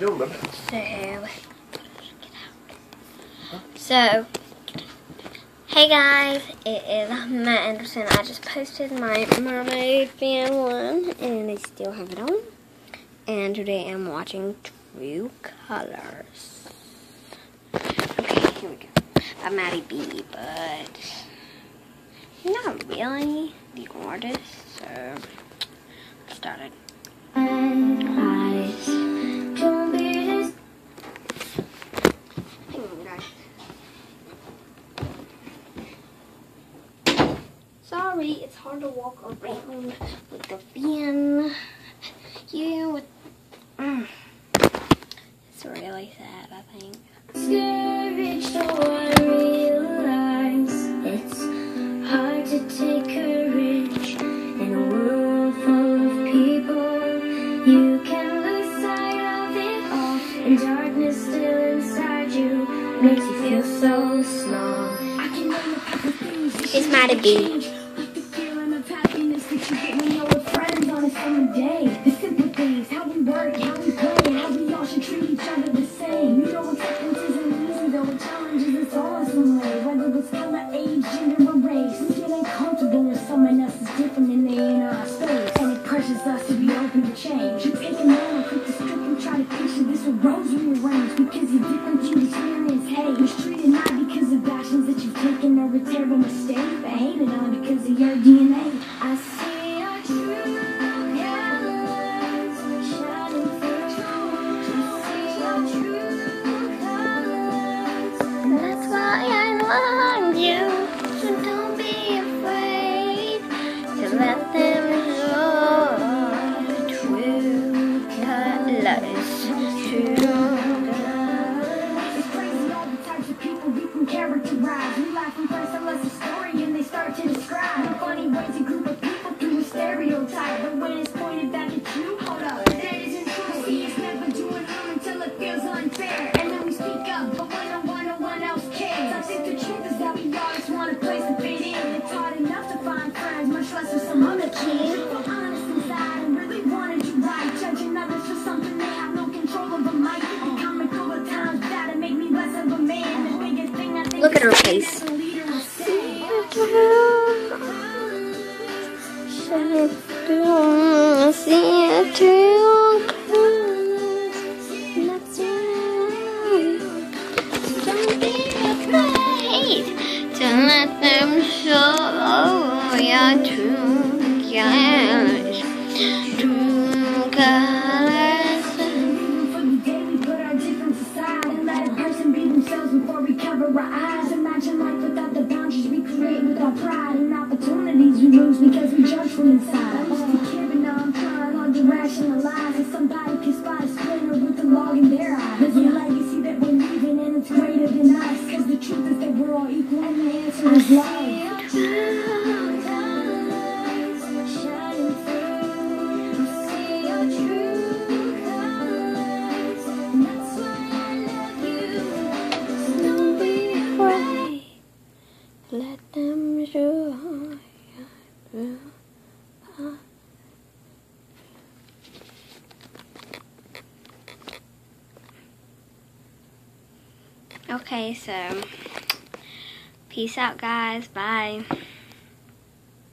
bud? So, so, hey guys, it is Matt Anderson. I just posted my mermaid fan one, and I still have it on. And today I'm watching True Colors. Okay, here we go. By Maddie B, but not really the artist, so I started. Sorry, it's hard to walk around with the fan. Yeah, with. Mm. It's really sad, I think. Discouraged, I realize it's hard to take courage in a world full of people. You can lose sight of it all, and darkness still inside you makes you feel so small. It's you Maddie can and us to be open to change. You take a moment, quick to strip and try to picture this with rows rearranged because you're different, you experience hate. Mistreated not because of actions that you've taken or a terrible mistake, but hated on because of your DNA. I see true colors, that's why I love Look at her face. Don't be afraid to let them show your true cover our eyes. Imagine life without the boundaries we create with our pride and opportunities we lose because we judge Okay, so peace out, guys. Bye.